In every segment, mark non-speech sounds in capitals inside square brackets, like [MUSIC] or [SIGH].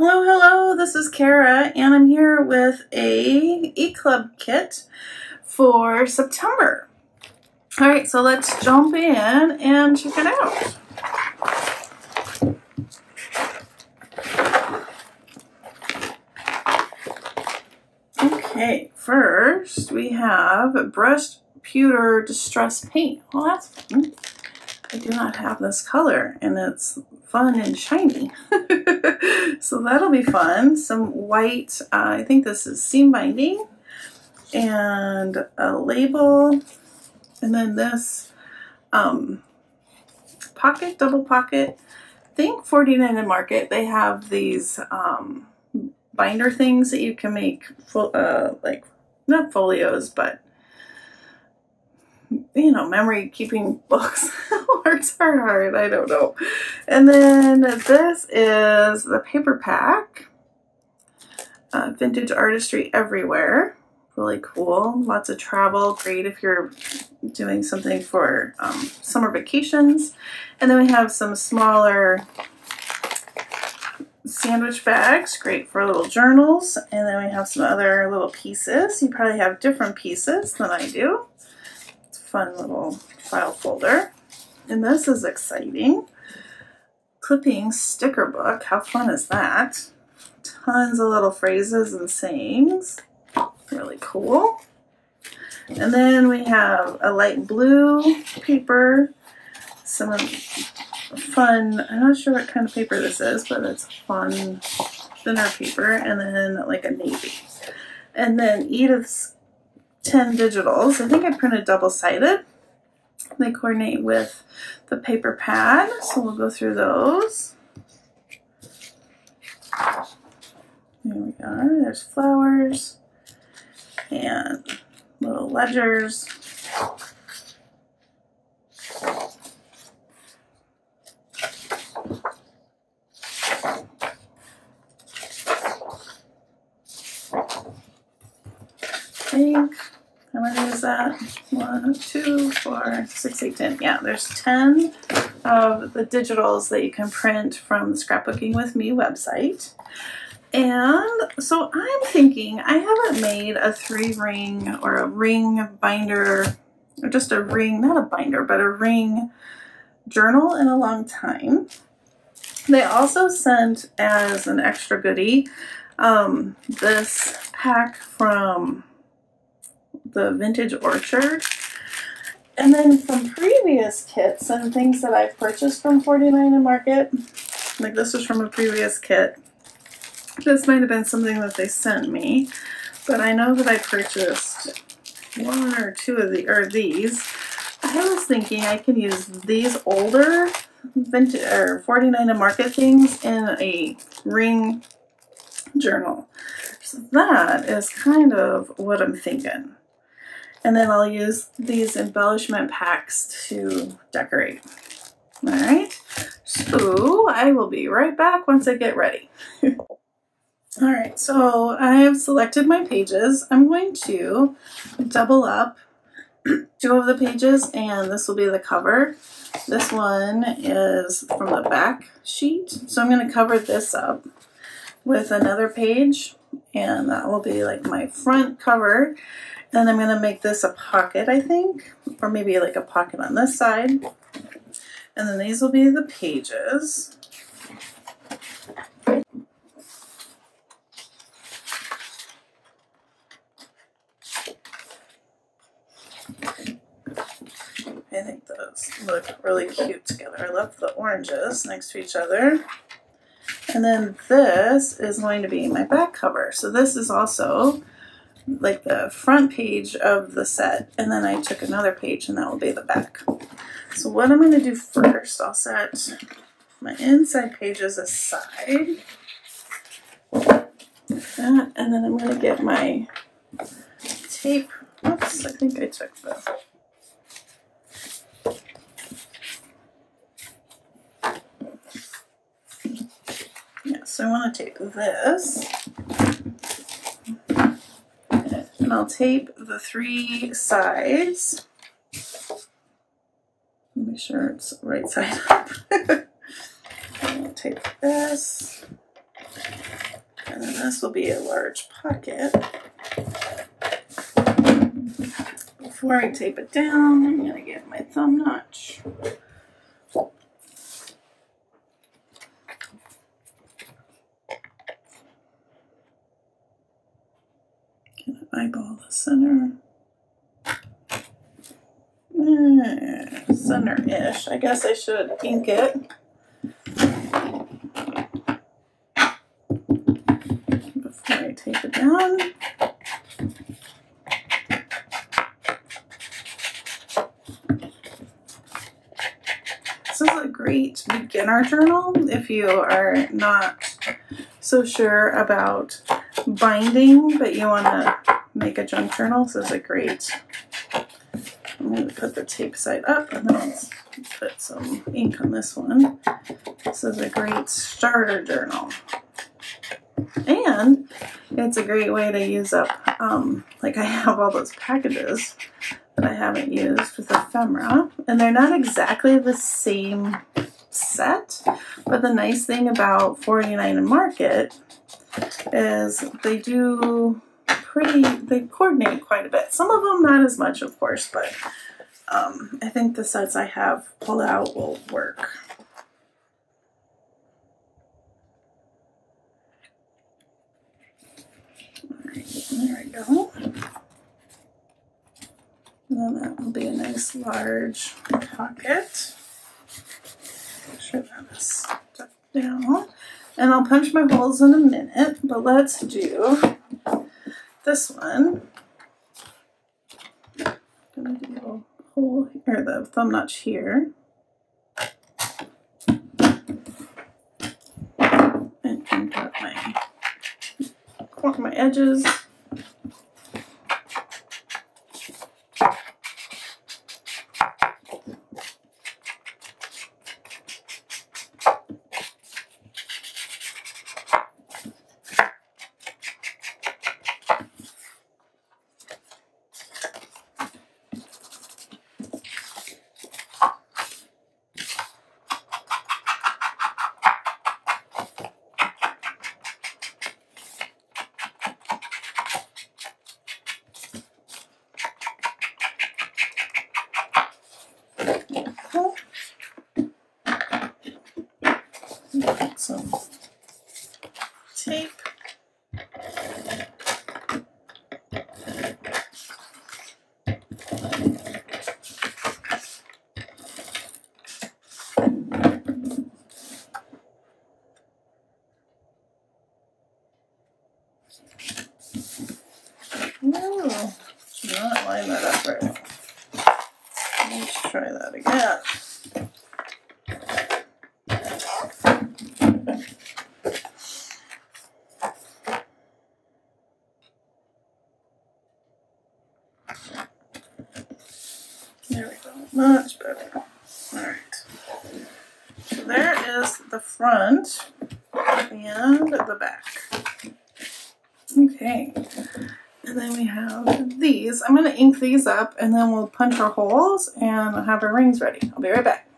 Hello, hello, this is Cara, and I'm here with a E-Club kit for September. All right, so let's jump in and check it out. Okay, first we have brushed pewter distress paint. Well, that's fun. I do not have this color, and it's fun and shiny. [LAUGHS] so that'll be fun. Some white, uh, I think this is seam binding, and a label, and then this um, pocket, double pocket. I think 49 and Market, they have these um, binder things that you can make, full, uh, like, not folios, but you know, memory keeping [LAUGHS] books. Words are hard, I don't know. And then this is the paper pack. Uh, vintage artistry everywhere. Really cool. Lots of travel. Great if you're doing something for um, summer vacations. And then we have some smaller sandwich bags. Great for little journals. And then we have some other little pieces. You probably have different pieces than I do fun little file folder. And this is exciting. Clipping sticker book. How fun is that? Tons of little phrases and sayings. Really cool. And then we have a light blue paper, some fun, I'm not sure what kind of paper this is, but it's fun thinner paper, and then like a navy. And then Edith's 10 digitals. I think I printed double-sided. They coordinate with the paper pad, so we'll go through those. There we are. There's flowers and little ledgers. is that? One, two, four, six, eight, ten. Yeah, there's 10 of the digitals that you can print from the Scrapbooking With Me website. And so I'm thinking, I haven't made a three ring or a ring binder, or just a ring, not a binder, but a ring journal in a long time. They also sent as an extra goodie um, this pack from the Vintage Orchard. And then from previous kits and things that I've purchased from 49 and Market, like this was from a previous kit. This might have been something that they sent me, but I know that I purchased one or two of the, or these. I was thinking I can use these older vintage or 49 and Market things in a ring journal. So that is kind of what I'm thinking. And then I'll use these embellishment packs to decorate. All right, so I will be right back once I get ready. [LAUGHS] All right, so I have selected my pages. I'm going to double up [CLEARS THROAT] two of the pages and this will be the cover. This one is from the back sheet. So I'm going to cover this up with another page and that will be like my front cover then I'm going to make this a pocket, I think, or maybe like a pocket on this side. And then these will be the pages. I think those look really cute together. I love the oranges next to each other. And then this is going to be my back cover. So this is also like the front page of the set and then I took another page and that will be the back. So what I'm going to do first, I'll set my inside pages aside. like That, and then I'm going to get my tape. Oops, I think I took the Yeah, so I want to take this and I'll tape the three sides. Make sure it's right side up. [LAUGHS] I'll tape this. And then this will be a large pocket. Before I tape it down, I'm going to get my thumb notch. Can I eyeball the center? Eh, Center-ish. I guess I should ink it. Before I tape it down. This is a great beginner journal if you are not so sure about binding, but you want to make a junk journal. This is a great. Put the tape side up and then I'll put some ink on this one. This is a great starter journal. And it's a great way to use up, um, like I have all those packages that I haven't used with ephemera, and they're not exactly the same set, but the nice thing about 49 and Market is they do pretty, they coordinate quite a bit. Some of them not as much, of course, but um, I think the sets I have pulled out will work. There we go. And then that will be a nice large pocket. Make sure that is stuck down. And I'll punch my holes in a minute, but let's do this one. Hole or the thumb notch here. And up my my edges. Some tape. No, did not line that up right. Let's try that again. There we go. Much better. Alright. So there is the front and the back. Okay. And then we have these. I'm going to ink these up and then we'll punch our holes and have our rings ready. I'll be right back.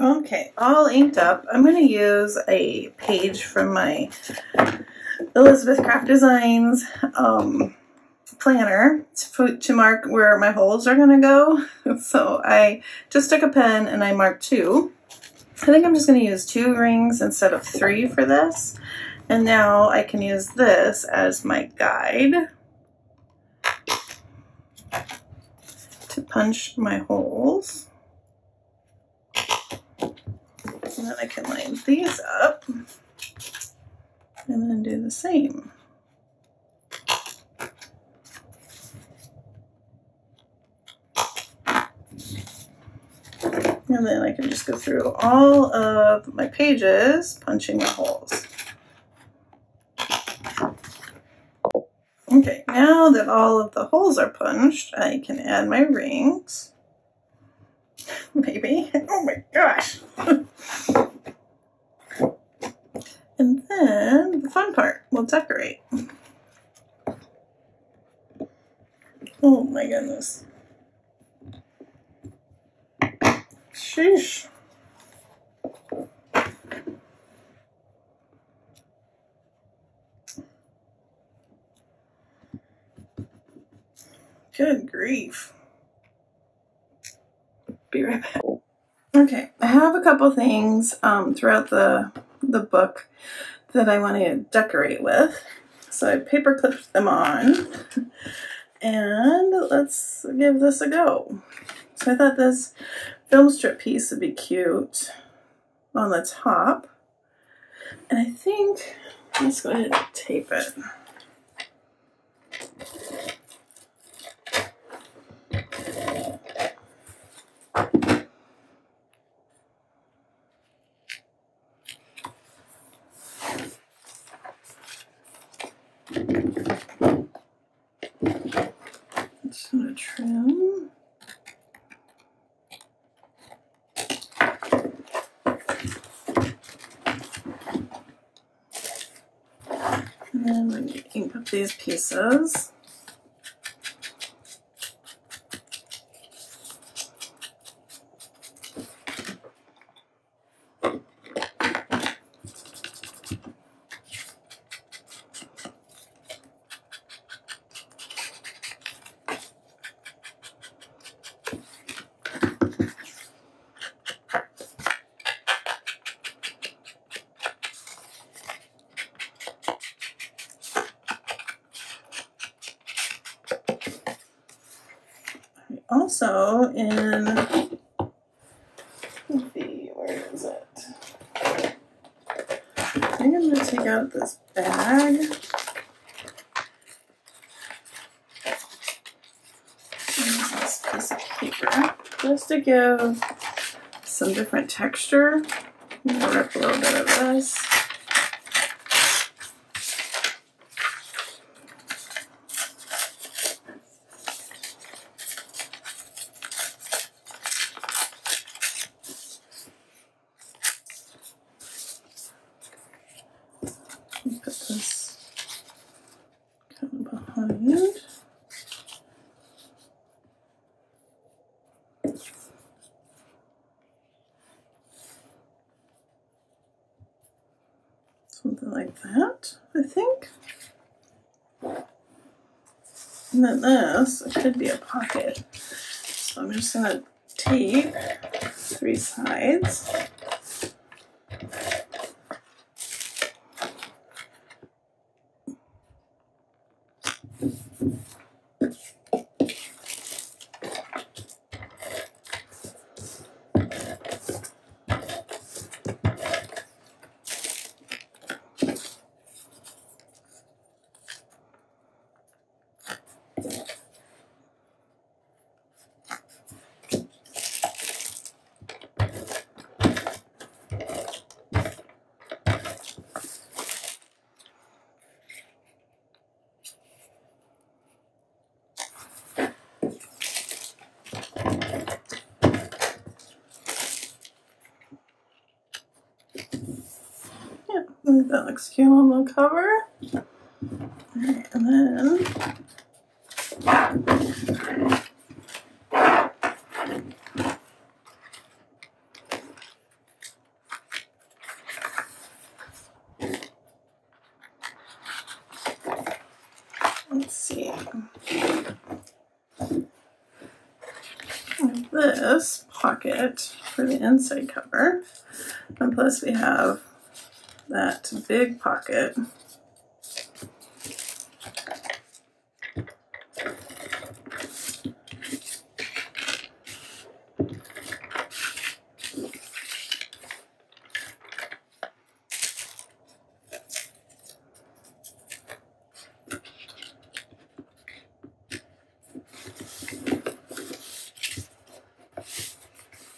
Okay, all inked up. I'm going to use a page from my Elizabeth Craft Designs um, planner to, to mark where my holes are going to go. [LAUGHS] So I just took a pen and I marked two. I think I'm just going to use two rings instead of three for this. And now I can use this as my guide to punch my holes. And then I can line these up and then do the same. And then I can just go through all of my pages, punching the holes. Okay, now that all of the holes are punched, I can add my rings. [LAUGHS] Maybe. Oh my gosh. [LAUGHS] and then the fun part, we'll decorate. Oh my goodness. Sheesh. Good grief. Be right back. Okay, I have a couple things um, throughout the, the book that I want to decorate with. So I paper clipped them on. And let's give this a go. So I thought this film strip piece would be cute on the top. And I think, let's go ahead and tape it. Just gonna trim. And then to ink up these pieces. Also in the where is it? I think I'm gonna out this bag. This piece of paper just to give some different texture. I'm gonna rip a little bit of this. and Put this kind of behind. Something like that, I think. And then this could be a pocket. So I'm just gonna tape three sides. Yeah, I think that looks cute on the cover. Alright, and then let's see. This pocket for the inside cover. And plus we have that big pocket.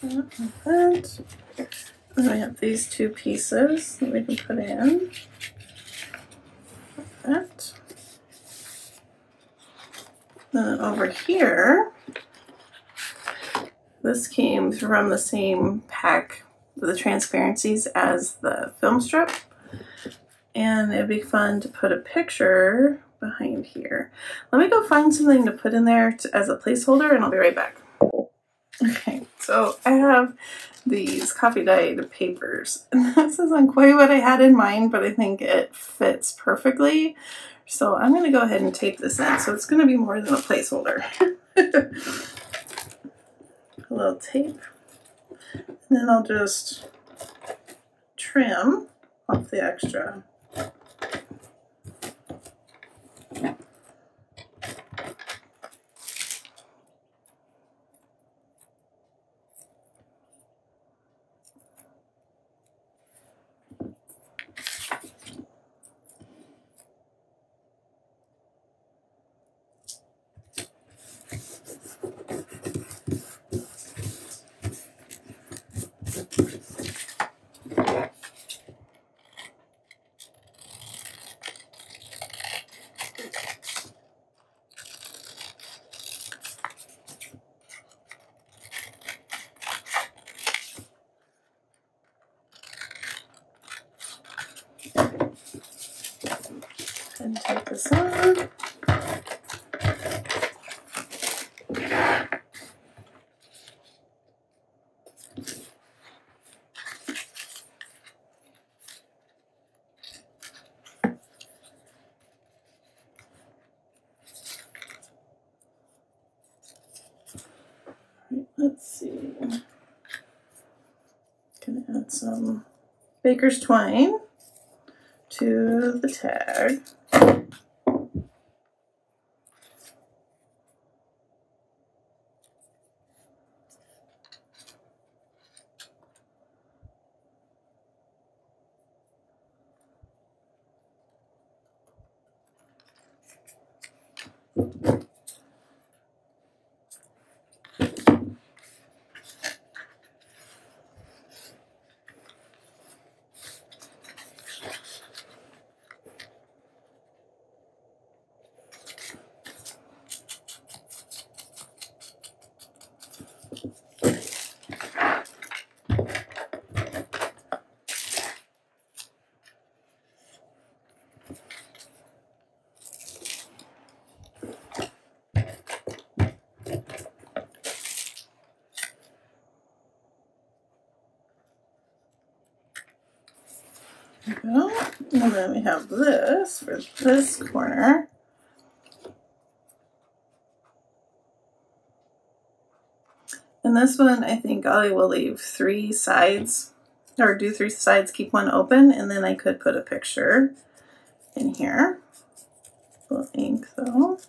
Like that. And I have these two pieces that we can put in. Like that. Then over here, this came from the same pack the transparencies as the film strip. And it'd be fun to put a picture behind here. Let me go find something to put in there to, as a placeholder and I'll be right back. Okay, so I have these coffee dyed papers. And [LAUGHS] this isn't quite what I had in mind, but I think it fits perfectly. So I'm going to go ahead and tape this in. So it's going to be more than a placeholder. [LAUGHS] a little tape. And then I'll just trim off the extra. and take this on. Let's see. Gonna add some baker's twine to the tag. Go. And then we have this for this corner. And this one, I think I will leave three sides, or do three sides, keep one open, and then I could put a picture in here. Little ink though.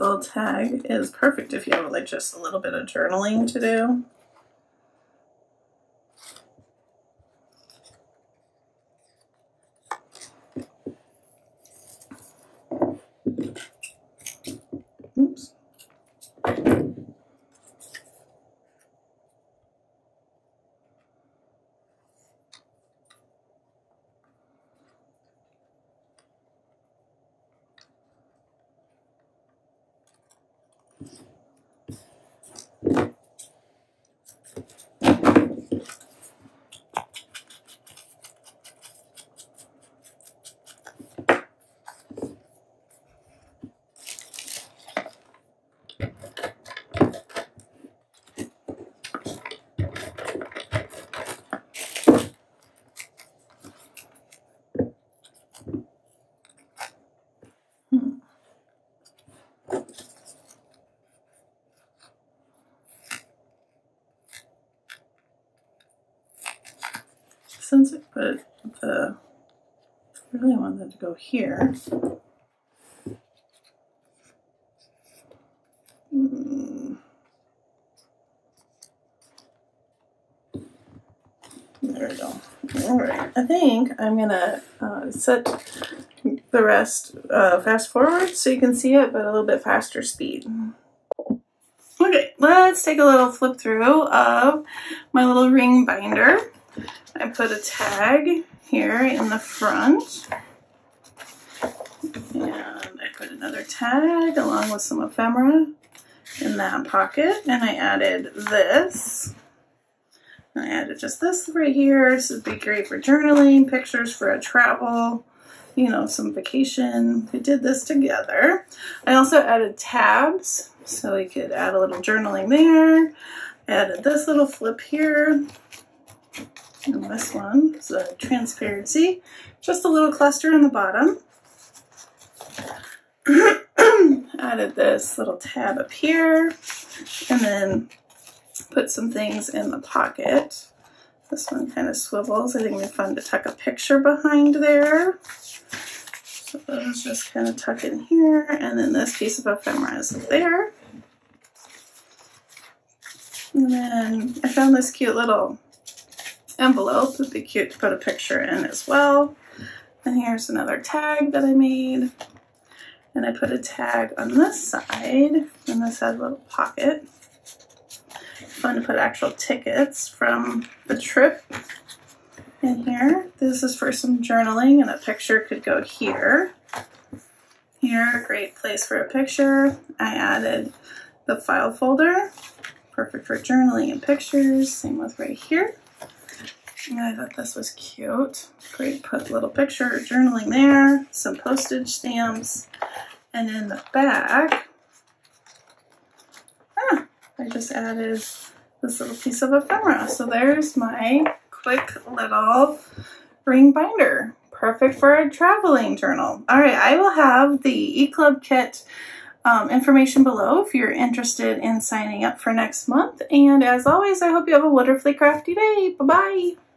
Little tag is perfect if you have like just a little bit of journaling to do. Oops. since I put the, I to go here. Hmm. There we go. All right, I think I'm gonna uh, set the rest uh, fast forward so you can see it, but a little bit faster speed. Okay, let's take a little flip through of my little ring binder. I put a tag here in the front. And I put another tag along with some ephemera in that pocket. And I added this. I added just this right here. This would be great for journaling, pictures for a travel, you know, some vacation. We did this together. I also added tabs so we could add a little journaling there. Added this little flip here. And this one is a transparency. Just a little cluster in the bottom. [COUGHS] added this little tab up here and then put some things in the pocket. This one kind of swivels. I think it'd be fun to tuck a picture behind there. So those just kind of tuck in here. And then this piece of ephemera is there. And then I found this cute little envelope. It'd be cute to put a picture in as well. And here's another tag that I made. And I put a tag on this side, and this has a little pocket. Fun to put actual tickets from the trip in here. This is for some journaling, and a picture could go here. Here, great place for a picture. I added the file folder, perfect for journaling and pictures. Same with right here. And I thought this was cute. Great, put little picture journaling there, some postage stamps, and in the back, ah, I just added this little piece of ephemera. So there's my quick little ring binder. Perfect for a traveling journal. All right, I will have the eClub kit um, information below if you're interested in signing up for next month. And as always, I hope you have a wonderfully crafty day. Bye-bye.